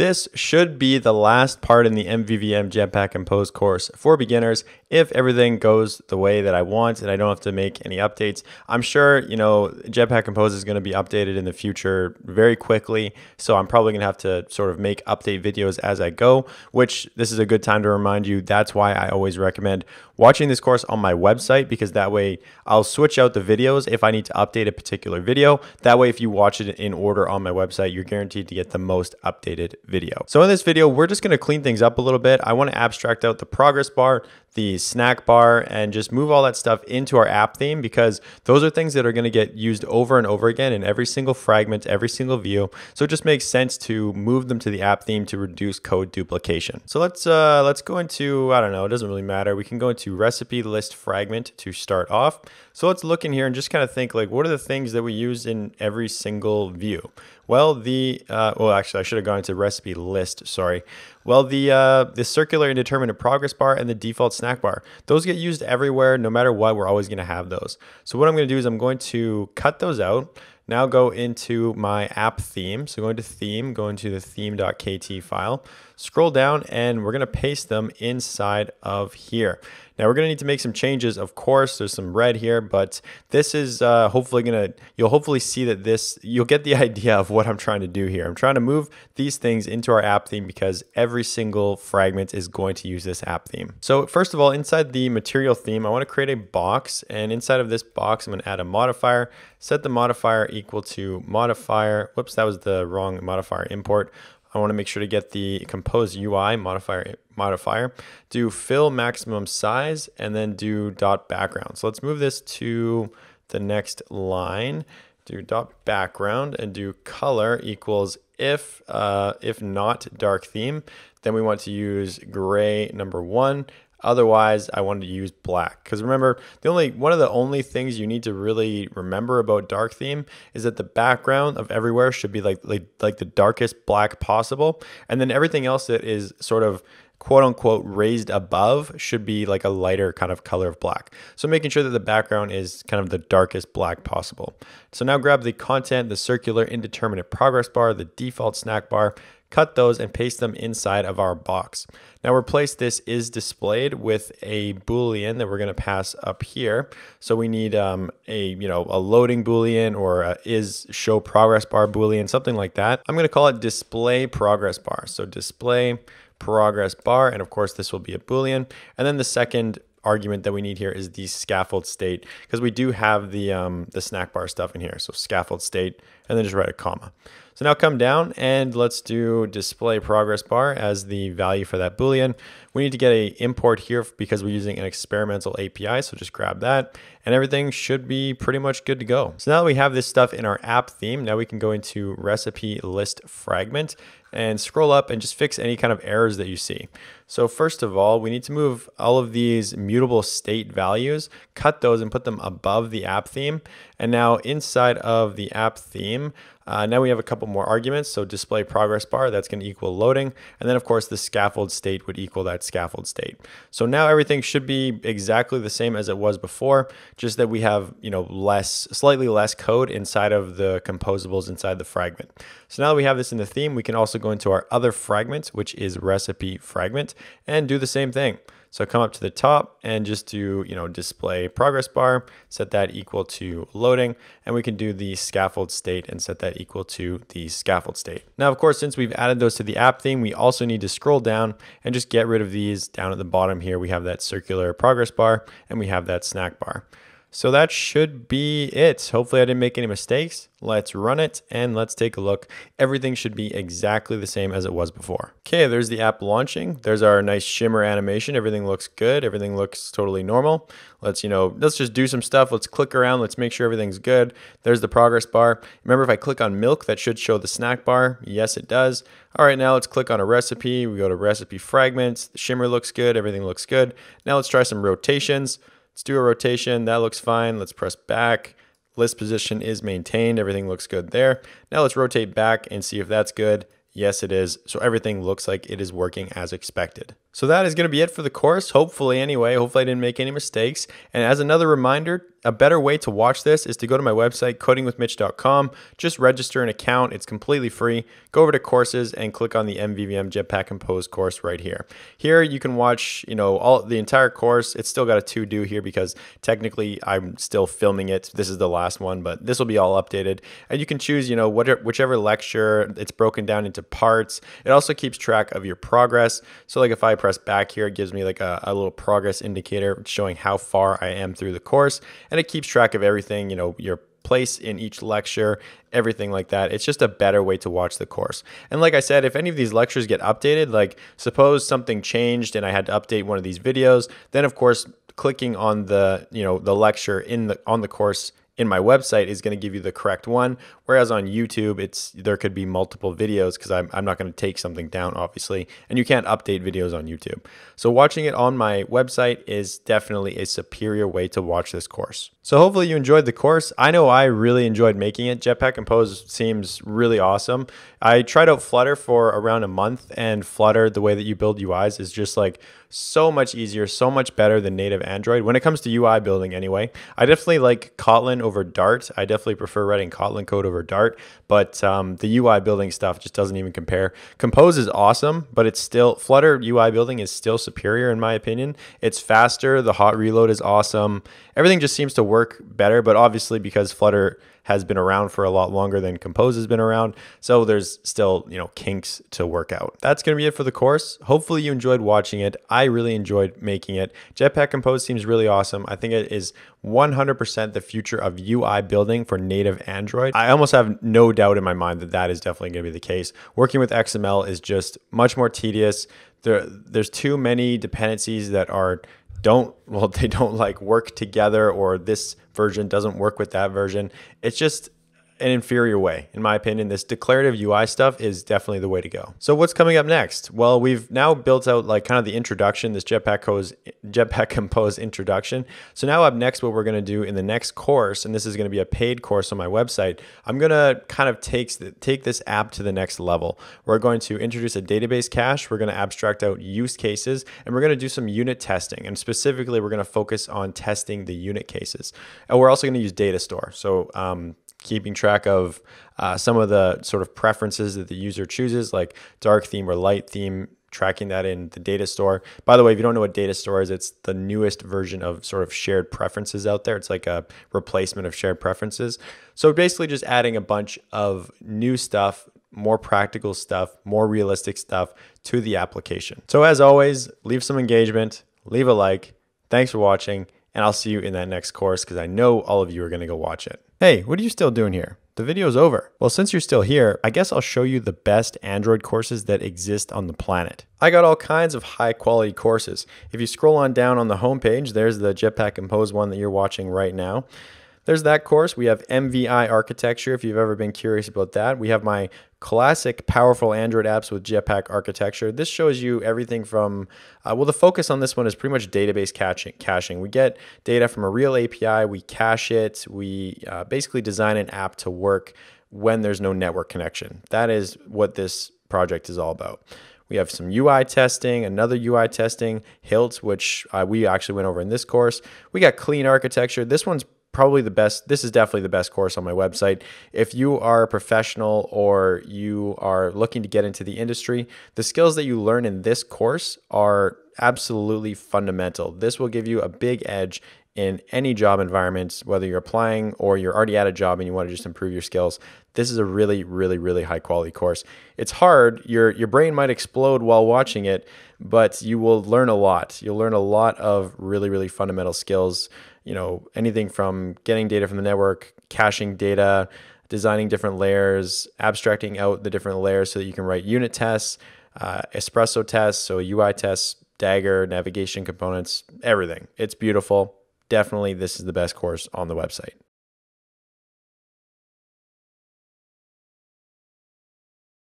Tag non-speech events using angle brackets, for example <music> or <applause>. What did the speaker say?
This should be the last part in the MVVM Jetpack Compose course for beginners if everything goes the way that I want and I don't have to make any updates. I'm sure, you know, Jetpack Compose is going to be updated in the future very quickly, so I'm probably going to have to sort of make update videos as I go, which this is a good time to remind you that's why I always recommend watching this course on my website because that way I'll switch out the videos if I need to update a particular video. That way if you watch it in order on my website, you're guaranteed to get the most updated video. So in this video, we're just gonna clean things up a little bit. I wanna abstract out the progress bar, the snack bar, and just move all that stuff into our app theme because those are things that are gonna get used over and over again in every single fragment, every single view. So it just makes sense to move them to the app theme to reduce code duplication. So let's uh, let's go into, I don't know, it doesn't really matter. We can go into recipe list fragment to start off. So let's look in here and just kind of think like, what are the things that we use in every single view? Well, the, uh, well, actually, I should have gone into recipe list, sorry. Well, the, uh, the circular indeterminate progress bar and the default snack bar, those get used everywhere. No matter what, we're always going to have those. So what I'm going to do is I'm going to cut those out. Now go into my app theme. So go into theme, go into the theme.kt file, scroll down, and we're going to paste them inside of here. Now we're going to need to make some changes. Of course, there's some red here, but this is uh, hopefully going to, you'll hopefully see that this, you'll get the <laughs> idea of what I'm trying to do here. I'm trying to move these things into our app theme because every single fragment is going to use this app theme. So first of all, inside the material theme, I want to create a box and inside of this box, I'm going to add a modifier, set the modifier equal to modifier. Whoops, that was the wrong modifier import. I want to make sure to get the compose UI modifier modifier, do fill maximum size, and then do dot background. So let's move this to the next line, do dot background and do color equals if, uh, if not dark theme, then we want to use gray number one Otherwise, I wanted to use black because remember, the only one of the only things you need to really remember about dark theme is that the background of everywhere should be like like like the darkest black possible, and then everything else that is sort of quote unquote raised above should be like a lighter kind of color of black. So making sure that the background is kind of the darkest black possible. So now grab the content, the circular indeterminate progress bar, the default snack bar, cut those and paste them inside of our box. Now replace this is displayed with a boolean that we're going to pass up here. So we need um, a you know a loading boolean or is show progress bar boolean, something like that. I'm going to call it display progress bar. So display progress bar, and of course this will be a boolean. And then the second argument that we need here is the scaffold state because we do have the um, the snack bar stuff in here. So scaffold state, and then just write a comma. So now come down and let's do display progress bar as the value for that Boolean. We need to get a import here because we're using an experimental API. So just grab that and everything should be pretty much good to go. So now that we have this stuff in our app theme, now we can go into recipe list fragment and scroll up and just fix any kind of errors that you see. So first of all, we need to move all of these mutable state values, cut those and put them above the app theme. And now inside of the app theme, uh, now we have a couple more arguments. So display progress bar, that's going to equal loading. And then of course the scaffold state would equal that scaffold state. So now everything should be exactly the same as it was before, just that we have, you know, less, slightly less code inside of the composables inside the fragment. So now that we have this in the theme, we can also go into our other fragment, which is recipe fragment and do the same thing. So come up to the top and just do, you know, display progress bar, set that equal to loading, and we can do the scaffold state and set that equal to the scaffold state. Now, of course, since we've added those to the app theme, we also need to scroll down and just get rid of these down at the bottom here. We have that circular progress bar and we have that snack bar. So that should be it. Hopefully I didn't make any mistakes. Let's run it and let's take a look. Everything should be exactly the same as it was before. Okay, there's the app launching. There's our nice shimmer animation. Everything looks good. Everything looks totally normal. Let's, you know, let's just do some stuff. Let's click around. Let's make sure everything's good. There's the progress bar. Remember if I click on milk, that should show the snack bar. Yes, it does. All right, now let's click on a recipe. We go to recipe fragments. The shimmer looks good. Everything looks good. Now let's try some rotations. Let's do a rotation. That looks fine. Let's press back. List position is maintained. Everything looks good there. Now let's rotate back and see if that's good. Yes, it is. So everything looks like it is working as expected. So that is going to be it for the course, hopefully anyway. Hopefully I didn't make any mistakes. And as another reminder, a better way to watch this is to go to my website, codingwithmitch.com. Just register an account. It's completely free. Go over to courses and click on the MVVM Jetpack Compose course right here. Here you can watch, you know, all the entire course. It's still got a to do here because technically I'm still filming it. This is the last one, but this will be all updated. And you can choose, you know, whatever, whichever lecture. It's broken down into parts. It also keeps track of your progress. So like if I press back here, it gives me like a, a little progress indicator showing how far I am through the course and it keeps track of everything, you know, your place in each lecture, everything like that. It's just a better way to watch the course. And like I said, if any of these lectures get updated, like suppose something changed and I had to update one of these videos, then of course clicking on the, you know, the lecture in the on the course in my website is going to give you the correct one. Whereas on YouTube, it's there could be multiple videos because I'm, I'm not going to take something down, obviously, and you can't update videos on YouTube. So watching it on my website is definitely a superior way to watch this course. So hopefully you enjoyed the course. I know I really enjoyed making it. Jetpack Compose seems really awesome. I tried out Flutter for around a month, and Flutter, the way that you build UIs, is just like so much easier, so much better than native Android when it comes to UI building. Anyway, I definitely like Kotlin over Dart. I definitely prefer writing Kotlin code over Dart, but um, the UI building stuff just doesn't even compare. Compose is awesome, but it's still Flutter UI building is still superior in my opinion. It's faster. The hot reload is awesome. Everything just seems to work better, but obviously because Flutter has been around for a lot longer than Compose has been around. So there's still, you know, kinks to work out. That's going to be it for the course. Hopefully you enjoyed watching it. I really enjoyed making it. Jetpack Compose seems really awesome. I think it is 100% the future of UI building for native Android. I almost have no doubt in my mind that that is definitely going to be the case. Working with XML is just much more tedious. There, there's too many dependencies that are don't well <laughs> they don't like work together or this version doesn't work with that version. It's just an inferior way. In my opinion, this declarative UI stuff is definitely the way to go. So what's coming up next? Well, we've now built out like kind of the introduction, this Jetpack, Compose, Jetpack <laughs> Compose introduction. So now up next, what we're going to do in the next course, and this is going to be a paid course on my website, I'm going to kind of take, take this app to the next level. We're going to introduce a database cache. We're going to abstract out use cases, and we're going to do some unit testing. And specifically, we're going to focus on testing the unit cases. And we're also going to use data store. So um, keeping track of uh, some of the sort of preferences that the user chooses, like dark theme or light theme, tracking that in the data store. By the way, if you don't know what data store is, it's the newest version of sort of shared preferences out there. It's like a replacement of shared preferences. So basically, just adding a bunch of new stuff. More practical stuff, more realistic stuff to the application. So, as always, leave some engagement, leave a like. Thanks for watching, and I'll see you in that next course because I know all of you are going to go watch it. Hey, what are you still doing here? The video's over. Well, since you're still here, I guess I'll show you the best Android courses that exist on the planet. I got all kinds of high quality courses. If you scroll on down on the homepage, there's the Jetpack Compose one that you're watching right now. There's that course. We have MVI architecture if you've ever been curious about that. We have my classic powerful Android apps with Jetpack architecture. This shows you everything from, uh, well, the focus on this one is pretty much database caching. caching. We get data from a real API, we cache it, we uh, basically design an app to work when there's no network connection. That is what this project is all about. We have some UI testing, another UI testing, HILT, which uh, we actually went over in this course. We got clean architecture. This one's probably the best this is definitely the best course on my website if you are a professional or you are looking to get into the industry the skills that you learn in this course are absolutely fundamental this will give you a big edge in any job environment, whether you're applying or you're already at a job and you want to just improve your skills, this is a really, really, really high quality course. It's hard. Your your brain might explode while watching it, but you will learn a lot. You'll learn a lot of really, really fundamental skills you know, anything from getting data from the network, caching data, designing different layers, abstracting out the different layers so that you can write unit tests, uh, espresso tests, so UI tests, Dagger, navigation components, everything. It's beautiful. Definitely, this is the best course on the website.